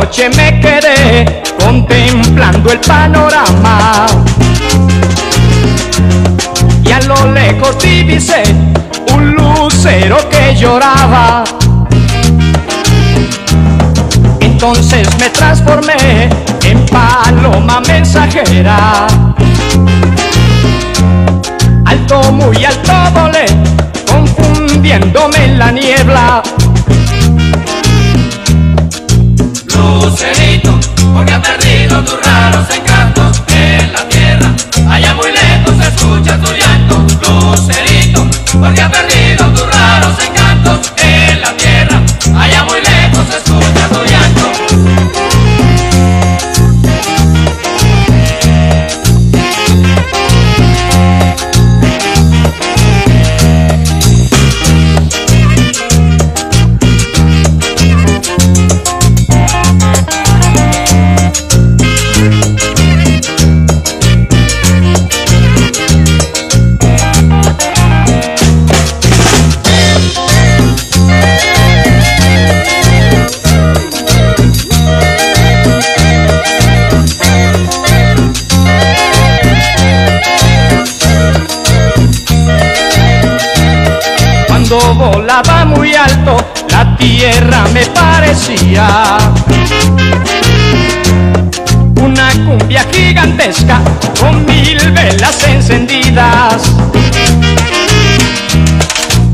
noche me quedé contemplando el panorama. Y a lo lejos divisé un lucero que lloraba. Entonces me transformé en paloma mensajera. Alto, muy alto volé, confundiéndome en la niebla. Lucerito, porque ha perdido tus raros encantos alto, la tierra me parecía una cumbia gigantesca con mil velas encendidas.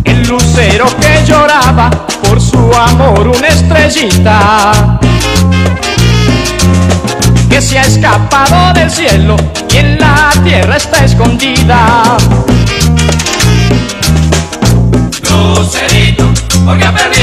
El lucero que lloraba por su amor una estrellita que se ha escapado del cielo y en la tierra está escondida. Porque